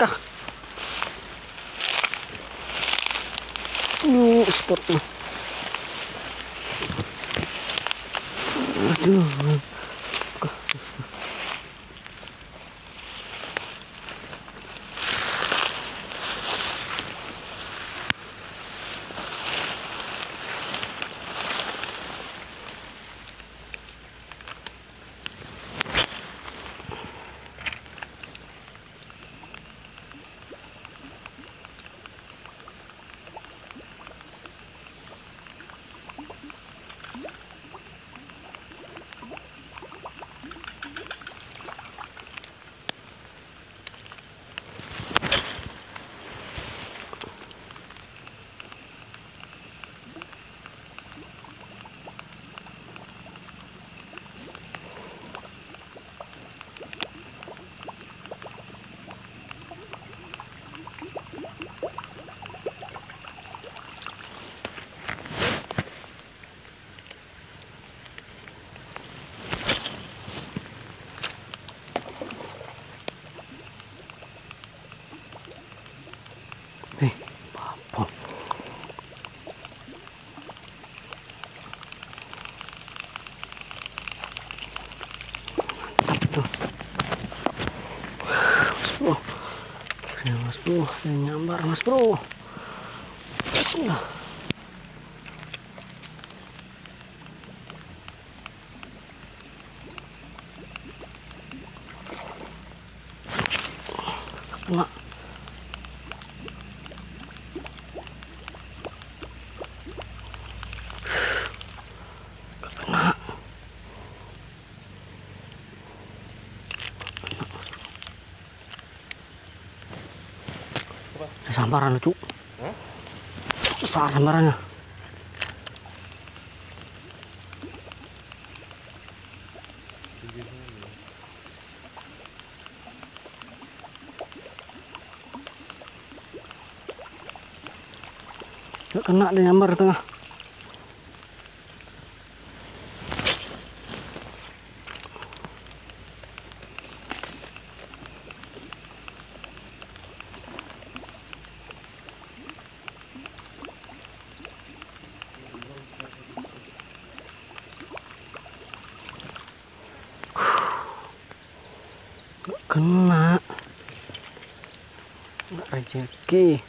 kah? Aduh, spotnya. Aduh. Eh, apa? Mantap tuh. Mas bro. Keren Saya nyambar mas bro. Bismillah. Kena. Ada sambaran lucu. Hah? Besar sambarannya. Gak kena dia nyambar di tengah. Kena. Gak rezeki.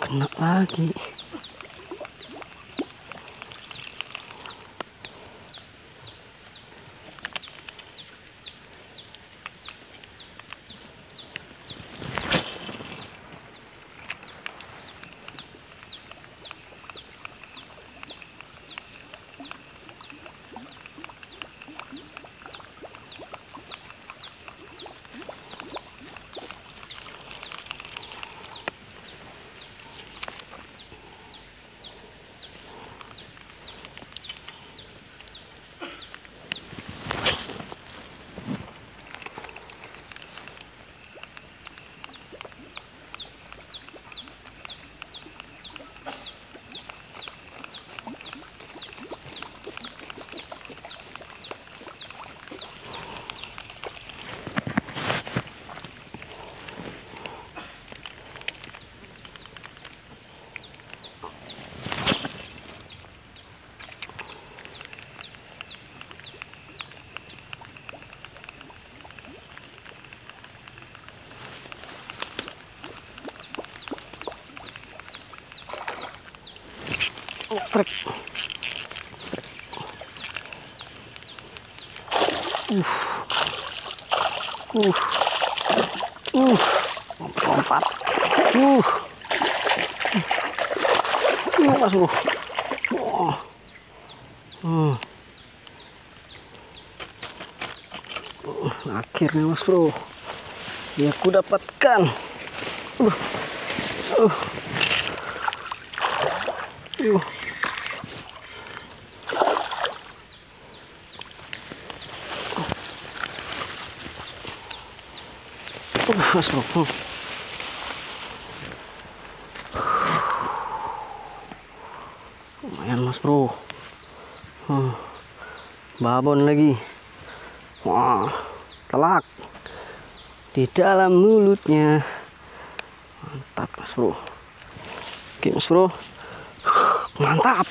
Kena lagi. Strike strike uh uh uh lompat uh uh mas bro hmm. Uh, akhirnya mas bro. Ya aku dapatkan. Uh. Uh. Uh Uh, mas bro. Lumayan mas bro. Babon lagi. Wah, telak. Di dalam mulutnya. Mantap mas bro. Oke mas bro. Mantap.